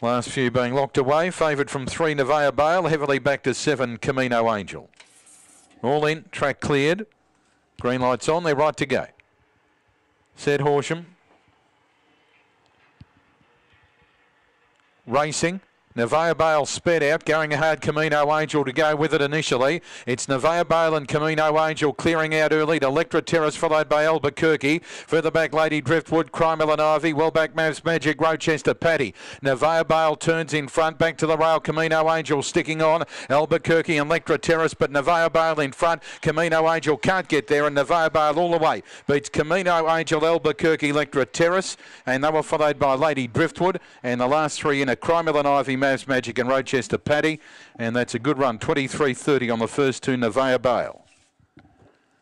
Last few being locked away. Favoured from three, Nevaeh Bale. Heavily back to seven, Camino Angel. All in, track cleared. Green lights on, they're right to go. Said Horsham. Racing. Nevaeh Bale sped out, going hard Camino Angel to go with it initially. It's Nevaeh Bale and Camino Angel clearing out early. Electra Terrace followed by Albuquerque. Further back, Lady Driftwood, Crimel and Ivy. Well back, Mavs Magic, Rochester Paddy. Nevaeh Bale turns in front, back to the rail. Camino Angel sticking on. Albuquerque and Electra Terrace, but Nevaeh Bale in front. Camino Angel can't get there, and Nevaeh Bale all the way. Beats Camino Angel, Albuquerque, Electra Terrace, and they were followed by Lady Driftwood. And the last three in a Crimel and Ivy, Mavs Magic and Rochester Paddy. And that's a good run, 23.30 on the first two, Nevaeh Bale.